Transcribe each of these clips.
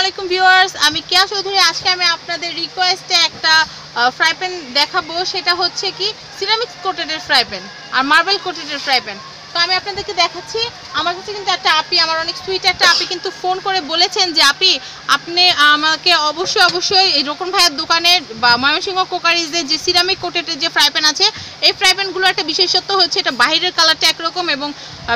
আলাইকুম ভিউয়ার্স, আমি কেয়া চৌধুরী। আজকে আমি আপনাদের রিকোয়েস্টে একটা ফ্রাই প্যান দেখাবো। সেটা হচ্ছে কি সিরামিক কোটেডের ফ্রাই প্যান আর মার্বেল কোটেডের ফ্রাই প্যান তো আমি আপনাদেরকে দেখাচ্ছি। আমার কাছে কিন্তু একটা আপি, আমার অনেক সুইট একটা আপি কিন্তু ফোন করে বলেছেন যে, আপি আপনি আমাকে অবশ্যই অবশ্যই এই রোকন ভাইয়ের দোকানে বা ময়মনসিংহ কোকারিজের যে সিরামিক কোটেডের যে ফ্রাই প্যান আছে, এই ফ্রাই প্যানগুলো একটা বিশেষত্ব হচ্ছে এটা বাইরের কালারটা একরকম এবং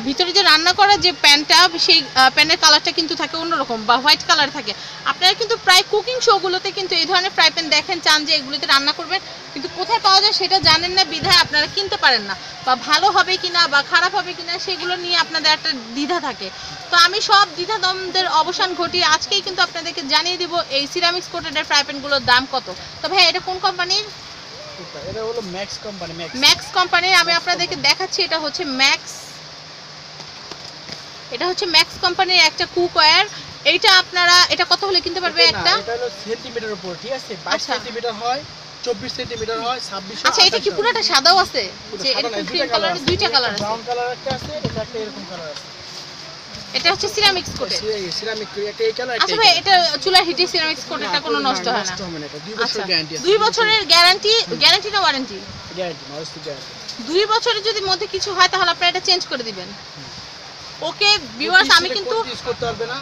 ভিতরে যে রান্না করার যে প্যানটা, সেই প্যানের কালারটা কিন্তু থাকে অন্যরকম বা হোয়াইট কালার থাকে। আপনারা কিন্তু প্রায় কুকিং শোগুলোতে কিন্তু এই ধরনের ফ্রাই প্যান দেখেন, চান যে এগুলোতে রান্না করবেন। কিন্তু কোথায় পাওয়া যায় সেটা জানেন না, বিধায় আপনারা কিনতে পারেন না। বা ভালো হবে কিনা বা খারাপ হবে কিনা সেগুলো নিয়ে আপনাদের একটা দ্বিধা থাকে। তো আমি সব দ্বিধাদ্বন্দ্বের অবসান ঘটিয়ে আজকেই কিন্তু আপনাদেরকে জানিয়ে দিব এই সিরামিক্স কোটেডের ফ্রাই প্যানগুলোর দাম কত? তো ভাই এটা কোন কোম্পানির এটা হলো ম্যাক্স কোম্পানি ম্যাক্স ম্যাক্স কোম্পানির আমি আপনাদেরকে দেখাচ্ছি এটা হচ্ছে ম্যাক্স এটা হচ্ছে ম্যাক্স কোম্পানির একটা কুকওয়্যার এইটা আপনারা এটা কত হলে কিনতে পারবে একটা? এটা হলো সেন্টিমিটার উপর ঠিক আছে? 22 আচ্ছা। সেন্টিমিটার হয় 24 সেন্টিমিটার হয় 26 আচ্ছা এটা কি পুরোটা সাদাও আছে? যে এরকম ক্রিম কালার দুইটা কালার আছে। ব্রাউন কালার একটা আছে এটা একটা এরকম কালার আছে। এটা হচ্ছে সিরামিক্স কোট সিরামিক এই কালার আচ্ছা ভাই এটা। চুলা হিটে সিরামিক্স কোটেটা কোনো নষ্ট হয় না। নষ্ট হবে না এটা 2 বছর আচ্ছা। গ্যারান্টি আছে। দুই বছরের গ্যারান্টি গ্যারান্টি না ওয়ারেন্টি গ্যারান্টি নষ্ট গ্যারান্টি দুই বছরের যদি মধ্যে কিছু হয় তাহলে আপনারা এটা চেঞ্জ করে দিবেন। ওকে ভিউয়ার্স আমি কিন্তু না?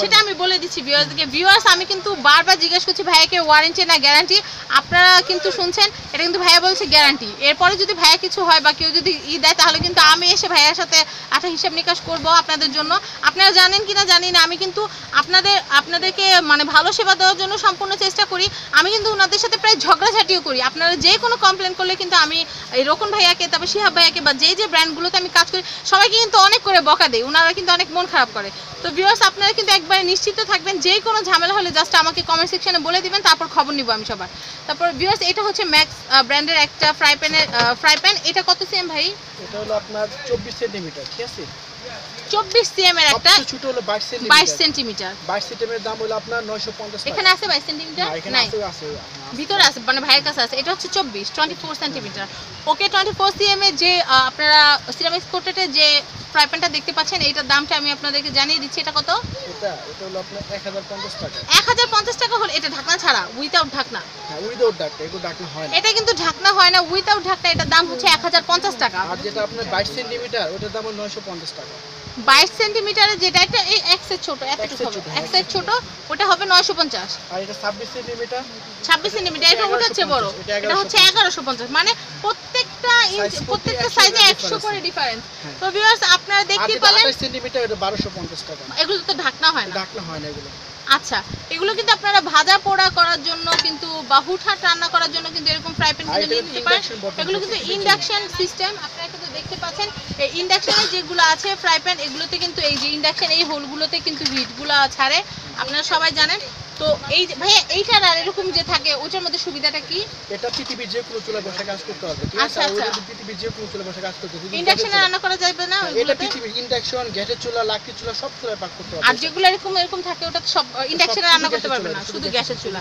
সেটা আমি বলে দিচ্ছি ভিউয়ার্সকে ভিউয়ার্স আমি কিন্তু বারবার জিজ্ঞেস করছি ভাইয়াকে ওয়ারেন্টি না গ্যারান্টি আপনারা কিন্তু শুনছেন এটা কিন্তু ভাইয়া বলছে গ্যারান্টি এরপরে যদি ভাইয়া কিছু হয় বা কেউ যদি ই দেয় তাহলে কিন্তু আমি এসে ভাইয়ার সাথে একটা হিসাব নিকাশ করব আপনাদের জন্য। আপনারা জানেন কিনা জানি না আমি কিন্তু আপনাদের আপনাদেরকে মানে ভালো সেবা দেওয়ার জন্য সম্পূর্ণ চেষ্টা করি। আমি কিন্তু ওনাদের সাথে প্রায় ঝগড়াঝাটিও করি। আপনারা যে কোনো কমপ্লেন করলে কিন্তু আমি এই রকন ভাইয়াকে তারপর শিহাব ভাইয়াকে বা যে যে ব্র্যান্ডগুলোতে আমি কাজ করি সবাইকে কিন্তু অনেক করে বকা দেয় ওনারা কিন্তু অনেক মন খারাপ করে। তো ভিউয়ার্স আপনারা কিন্তু একবারে নিশ্চিত থাকবেন যে কোনো ঝামেলা হলে জাস্ট আমাকে কমেন্ট সেকশনে বলে দিবেন তারপর খবর নিব আমি সবার। তারপর ভিউয়ার্স এটা হচ্ছে ম্যাক্স ব্র্যান্ডের একটা ফ্রাই প্যানের ফ্রাই প্যান এটা কত সিএম ভাই? এটা হলো আপনার 24 সেন্টিমিটার ঠিক আছে? চব্বিশ সিএম এর একটা ছোট হলো বাইশ সেন্টিমিটার সেন্টিমিটার 22 সেন্টিমিটার দাম হলো আপনার 950 টাকা। এখানে আছে বাইশ সেন্টিমিটার না, নাই। আছে আছে ভিতরে আছে মানে ভাইয়ের কাছে আছে। এটা হচ্ছে চব্বিশ twenty four centimetre okay twenty four CM এর যে আপনারা সিরামিক্স কোটেটে যে ফ্রাই প্যানটা দেখতে পাচ্ছেন এইটার দামটা আমি আপনাদেরকে জানিয়ে দিচ্ছি এটা কত? এটা এটা হলো আপনার 1050 টাকা। এক হাজার পঞ্চাশ টাকা হলে এটা ঢাকনা ছাড়া উইথাউট ঢাকনা। হ্যাঁ উইদাউট ডাক্তার এগুলো ডাক্তার হয় না। এটা কিন্তু ঢাকনা হয় না উইথাউট ঢাকনা এটার দাম হচ্ছে এক হাজার পঞ্চাশ টাকা। আর যেটা আপনার 22 সেন্টিমিটার ওটার দাম হলো 950 টাকা। বাইশ সেন্টিমিটারের যেটা এটা এই এক সেট ছোট এতটুকু সেট হবে। ছোট, এক সেট ছোট ওটা হবে নয়শো পঞ্চাশ। আর এটা 26 সেন্টিমিটার। ছাব্বিশ সেন্টিমিটার এটা ওটা হচ্ছে বড়। এটা এটা হচ্ছে এগারোশো পঞ্চাশ। মানে প্রত্যেকটা প্রত্যেকটা সাইজে। করে ডিফারেন্স হ্যাঁ। তো ভিউয়ার্স আপনারা দেখতে পেলেন 28 সেন্টিমিটার এটা 1250 টাকা। এগুলো তো ঢাকনা হয় না। ডাকনা হয় না এগুলো। আচ্ছা এগুলো কিন্তু আপনারা ভাজা পোড়া করার জন্য কিন্তু বা হুটহাট রান্না করার জন্য কিন্তু এরকম ফ্রাই প্যান কিন্তু নিতে পারেন। এগুলো কিন্তু ইন্ডাকশন সিস্টেম আপনারা কিন্তু দেখতে পাচ্ছেন এই যেগুলো আছে ফ্রাই প্যান এগুলোতে কিন্তু এই যে ইন্ডাকশন এই হোলগুলোতে কিন্তু হিটগুলো ছাড়ে। আপনারা সবাই জানেন তো এই ভাইয়া এইটার আর এরকম যে থাকে ওইটার মধ্যে সুবিধাটা কি? এটা পৃথিবীর যে কোনো চুলা বসে কাজ করতে পারবে। ঠিক আছে? আচ্ছা, আচ্ছা। পৃথিবীর যে কোনো চুলা বসে কাজ করতে পারবে ইন্ডাকশনে রান্না করা যাবে না এটা পৃথিবীর ইন্ডাকশন গ্যাসের চুলা লাকড়ির চুলা সব চুলায় পাক করতে পারবে। আর যেগুলো এরকম এরকম থাকে ওটা সব ইন্ডাকশনে রান্না করতে পারবে না শুধু গ্যাসের চুলা।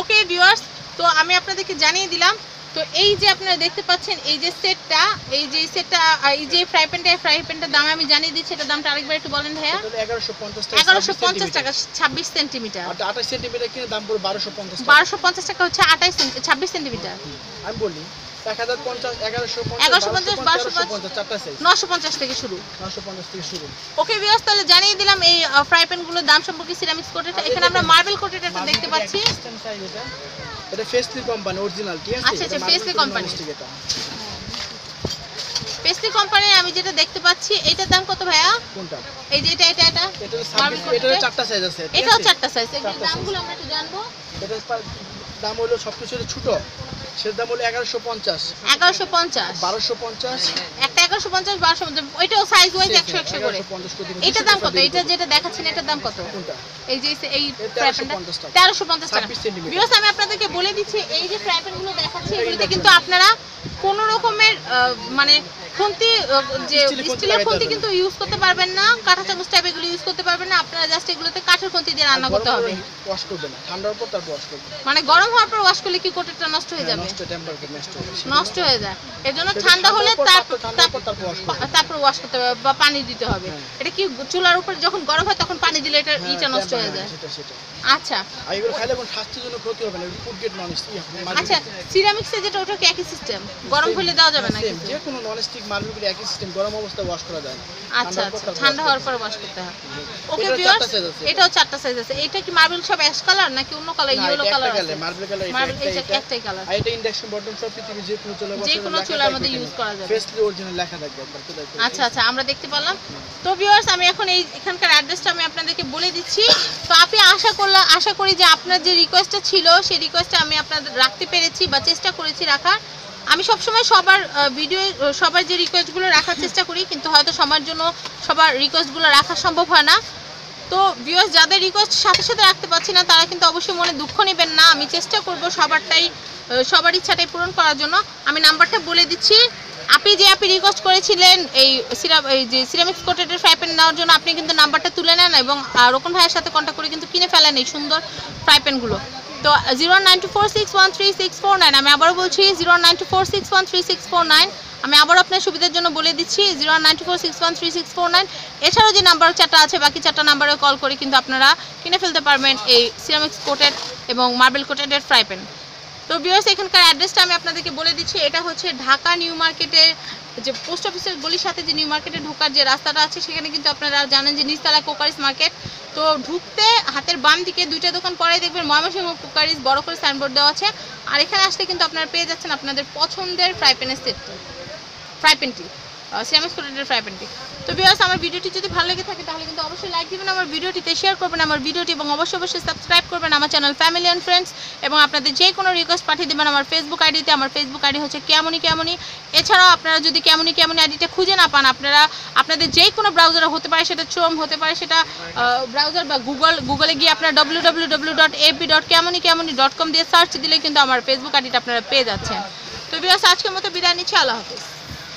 ওকে ভিউয়ার্স তো আমি আপনাদেরকে জানিয়ে দিলাম তো এই যে আপনারা দেখতে পাচ্ছেন এই যে সেটটা এই যে সেটটা এই যে ফ্রাই প্যানটা ফ্রাই প্যানটার দাম আমি জানিয়ে দিচ্ছি এটার দামটা আরেকবার একটু বলেন ভাইয়া। এটা হলো 1150 টাকা এগারোশো 26 পঞ্চাশ টাকা ছাব্বিশ সেন্টিমিটার আর 28 সেন্টিমিটার কিনে দাম পড়ে বারোশো পঞ্চাশ বারোশো পঞ্চাশ টাকা হচ্ছে আঠাশ ছাব্বিশ সেন্টিমিটার আমি বলি 1050 1150 1150, 1250 চারটা নশো পঞ্চাশ থেকে শুরু। থেকে শুরু। ওকে তাহলে জানিয়ে দিলাম এই ফ্রাই প্যানগুলোর দাম সম্পর্কে সিরামিক্স এখানে আমরা মার্বেল দেখতে পাচ্ছি। এটা। ফেসলি কোম্পানি অরিজিনাল ঠিক আছে? আচ্ছা, আচ্ছা, এটা পেস্ট্রি কোম্পানির আমি যেটা দেখতে পাচ্ছি এটার দাম কত ভাইয়া? কোনটা? এই যে এটা এটা এটা। এটা Marble 26 এটা coated? চারটা সাইজ আছে এটাও চারটা সাইজ দামগুলো আমরা একটু জানব। এটা দাম হলো সবকিছু ছোট। সেটার দাম হলো এগারোশো পঞ্চাশ। এগারোশো পঞ্চাশ। বারোশো পঞ্চাশ। একটা এগারোশো পঞ্চাশ বারোশো পঞ্চাশ ওইটাও সাইজ ওয়াইজ একশো একশো করে। এইটার দাম কত? এটা যেটা দেখাচ্ছেন এটার দাম কত? এই যে এই এটা ফ্রাই 1350 টাকা। তেরোশো পঞ্চাশ টাকা। বিকজ আমি আপনাদেরকে বলে দিচ্ছি এই যে ফ্রাই গুলো দেখাচ্ছি এগুলোতে কিন্তু আপনারা কোনো রকমের মানে খুন্তি যে স্টিলের খুন্তি কিন্তু ইউজ করতে পারবেন না কাঁটা চামচ টাইপ এগুলো ইউজ করতে পারবেন না। আপনারা জাস্ট এগুলোতে কাঠের খুন্তি দিয়ে দিয়ে রান্না করতে হবে। ওয়াশ করবে না ঠান্ডার পর তারপর ওয়াশ করবে। মানে গরম হওয়ার পর ওয়াশ করলে কি কোটেটা নষ্ট হয়ে হ্যাঁ, যাবে? নষ্ট টেম্পারেচার নষ্ট হয়ে যায়। এজন্য ঠান্ডা হলে তারপর ওয়াশ তারপর ওয়াশ করতে হবে। বা পানি দিতে হবে। হ্যাঁ। এটা কি চুলার উপর যখন গরম হয় তখন পানি দিলে এটা হ্যাঁ, ইটা নষ্ট হয়ে যায়? সেটা সেটা। আচ্ছা। আর এগুলো খাইলে কোনো স্বাস্থ্যের জন্য ক্ষতি হবে না ফুড নন আচ্ছা সিরামিক্সে যেটা ওটা কি একই সিস্টেম গরম হলে দেওয়া যাবে না যে কোনো নন স্টিক মার্বেল একই সিস্টেম গরম অবস্থায় ওয়াশ করা যায় আচ্ছা আচ্ছা ঠান্ডা হওয়ার পর ওয়াশ করতে হয় ওকে ভিউয়ার্স। এটাও চারটা সাইজ আছে। এটা কি মার্বেল সব অ্যাশ কালার নাকি অন্য কালার ইয়েলো কালার আছে? মার্বেল কালার মার্বেল এটা। একটাই কালার আর এটা ইন্ডাকশন সব পৃথিবীর যে কোনো চুলা যে কোনো চুলার মধ্যে use করা যাবে। ফেসলি অরিজিনাল লেখা থাকবে। আচ্ছা আচ্ছা আমরা দেখতে পেলাম তো ভিউয়ার্স আমি এখন এই এখানকার অ্যাড্রেসটা আমি আপনাদেরকে বলে দিচ্ছি। তো আপনি আশা করলাম আশা করি যে আপনার যে রিকোয়েস্টটা ছিল, সেই রিকোয়েস্টটা আমি আপনাদের রাখতে পেরেছি বা চেষ্টা করেছি রাখার। আমি সবসময় সবার ভিডিও সবার যে রিকোয়েস্টগুলো রাখার চেষ্টা করি, কিন্তু হয়তো সবার জন্য সবার রিকোয়েস্টগুলো রাখা সম্ভব হয় না। তো ভিউয়ার্স যাদের রিকোয়েস্ট সাথে সাথে রাখতে পারছি না, তারা কিন্তু অবশ্যই মনে দুঃখ নেবেন না। আমি চেষ্টা করব সবারটাই সবার ইচ্ছাটাই পূরণ করার জন্য। আমি নাম্বারটা বলে দিচ্ছি। আপনি যে আপনি রিকোয়েস্ট করেছিলেন, এই সিরাম এই যে সিরামিক্স কোটেডের ফ্রাই প্যান নেওয়ার জন্য আপনি কিন্তু নাম্বারটা তুলে নেন এবং রোকন ভাইয়ের সাথে কন্ট্যাক্ট করে কিন্তু কিনে ফেলেন এই সুন্দর ফ্রাই প্যানগুলো তো zero nine two four six one three six four nine আমি আবারও বলছি zero nine two four six one six four nine আমি আবার আপনার সুবিধার জন্য বলে দিচ্ছি zero nine two four six one six four nine এছাড়াও যে নাম্বার চারটা আছে, বাকি চারটা নাম্বারে কল করে কিন্তু আপনারা কিনে ফেলতে পারবেন এই সিরামিক্স কোটেড এবং মার্বেল কোটেডের ফ্রাই প্যান তো বিয়ার্স এখানকার অ্যাড্রেসটা আমি আপনাদেরকে বলে দিচ্ছি। এটা হচ্ছে ঢাকা নিউ মার্কেটের যে পোস্ট অফিসের গলির সাথে যে নিউ মার্কেটে ঢোকার যে রাস্তাটা আছে, সেখানে কিন্তু আপনারা জানেন যে নিচতলা কোকারিস মার্কেট। তো ঢুকতে হাতের বাম দিকে দুইটা দোকান পরে দেখবেন ময়মনসিংহ কোকারিস বড় করে সাইনবোর্ড দেওয়া আছে। আর এখানে আসলে কিন্তু আপনারা পেয়ে যাচ্ছেন আপনাদের পছন্দের ফ্রাই প্যানের সেটটি ফ্রাই প্যানটি সিরামিক্স কোটেডের ফ্রাই প্যানটি তো বিয়ার্স আমার ভিডিওটি যদি ভালো লেগে থাকে, তাহলে কিন্তু অবশ্যই লাইক দিবেন, আমার ভিডিওটিতে শেয়ার করবেন, আমার ভিডিওটি এবং অবশ্যই অবশ্যই সাবস্ক্রাইব করবেন আমার চ্যানেল ফ্যামিলি অ্যান্ড ফ্রেন্ডস এবং আপনাদের যে কোনো রিকোয়েস্ট পাঠিয়ে দেবেন আমার ফেসবুক আইডিতে আমার ফেসবুক আইডি হচ্ছে কেমনই কেমনই এছাড়াও আপনারা যদি কেমনই কেমনই আইডিটা খুঁজে না পান, আপনারা, আপনাদের যে কোনো ব্রাউজারে হতে পারে সেটা চোম হতে পারে সেটা ব্রাউজার বা গুগল গুগলে গিয়ে আপনারা W W W dot AP dot কেমনই কেমনই ডট কম দিয়ে সার্চ দিলে কিন্তু আমার ফেসবুক আইডিটা আপনারা পেয়ে যাচ্ছেন। তো বিয়ার্স আজকের মতো বিদায় নিচ্ছি, আল্লাহ হাফিজ।